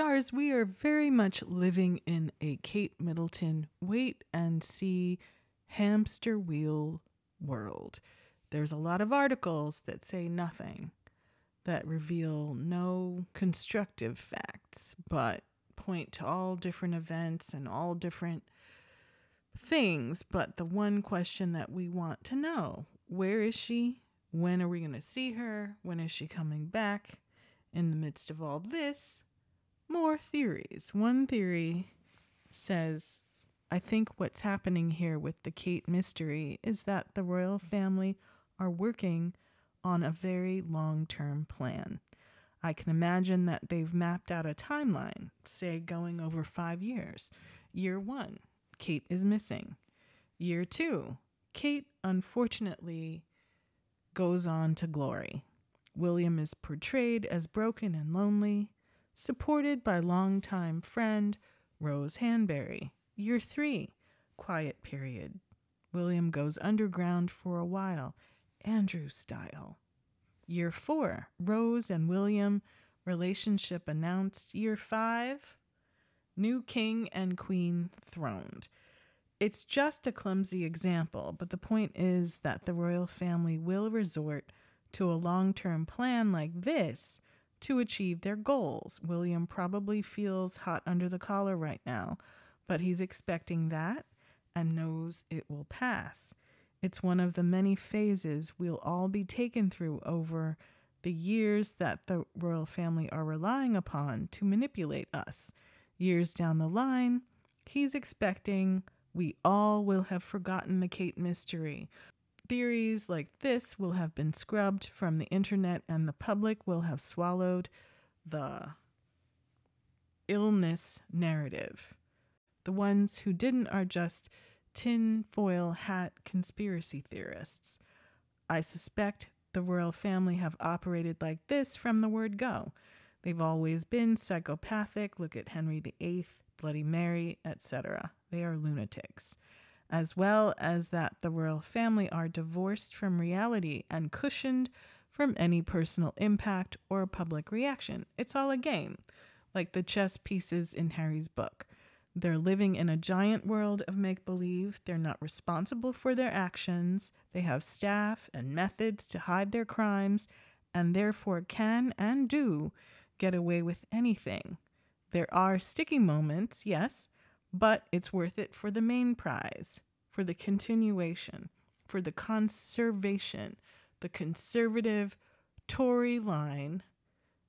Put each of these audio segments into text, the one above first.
Stars, we are very much living in a Kate Middleton wait and see hamster wheel world. There's a lot of articles that say nothing, that reveal no constructive facts, but point to all different events and all different things. But the one question that we want to know where is she? When are we going to see her? When is she coming back? In the midst of all this, more theories. One theory says, I think what's happening here with the Kate mystery is that the royal family are working on a very long term plan. I can imagine that they've mapped out a timeline, say going over five years. Year one, Kate is missing. Year two, Kate unfortunately goes on to glory. William is portrayed as broken and lonely, supported by longtime friend Rose Hanbury. Year three, quiet period. William goes underground for a while, Andrew style. Year four, Rose and William relationship announced. Year five, new king and queen throned. It's just a clumsy example, but the point is that the royal family will resort to a long term plan like this to achieve their goals. William probably feels hot under the collar right now, but he's expecting that and knows it will pass. It's one of the many phases we'll all be taken through over the years that the royal family are relying upon to manipulate us. Years down the line, he's expecting we all will have forgotten the Kate mystery. Theories like this will have been scrubbed from the internet, and the public will have swallowed the illness narrative. The ones who didn't are just tinfoil hat conspiracy theorists. I suspect the royal family have operated like this from the word go. They've always been psychopathic. Look at Henry VIII, Bloody Mary, etc. They are lunatics. As well as that the royal family are divorced from reality and cushioned from any personal impact or public reaction. It's all a game, like the chess pieces in Harry's book. They're living in a giant world of make believe. They're not responsible for their actions. They have staff and methods to hide their crimes, and therefore can and do get away with anything. There are sticky moments, yes, but it's worth it for the main prize, for the continuation, for the conservation, the conservative Tory line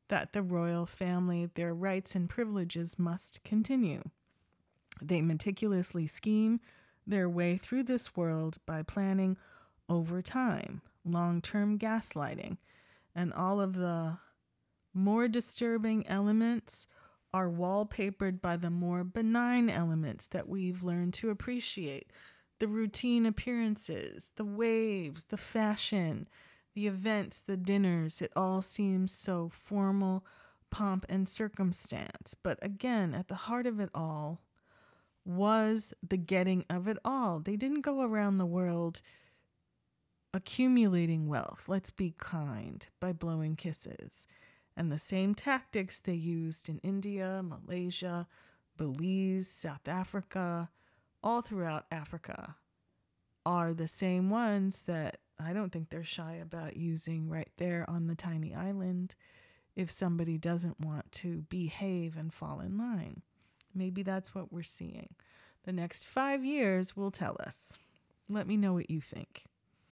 that the royal family, their rights and privileges must continue. They meticulously scheme their way through this world by planning over time, long term gaslighting, and all of the more disturbing elements are wallpapered by the more benign elements that we've learned to appreciate the routine appearances, the waves, the fashion, the events, the dinners. It all seems so formal, pomp, and circumstance. But again, at the heart of it all was the getting of it all. They didn't go around the world accumulating wealth, let's be kind, by blowing kisses and the same tactics they used in India, Malaysia, Belize, South Africa, all throughout Africa are the same ones that I don't think they're shy about using right there on the tiny island if somebody doesn't want to behave and fall in line. Maybe that's what we're seeing. The next five years will tell us. Let me know what you think.